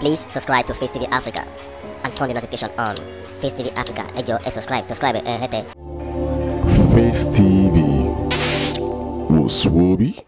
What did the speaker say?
Please subscribe to Face TV Africa and turn the notification on. Face TV Africa, jọ̀ọ́ ẹ subscribe, subscribe eh, hẹ́tẹ̀. Face TV wò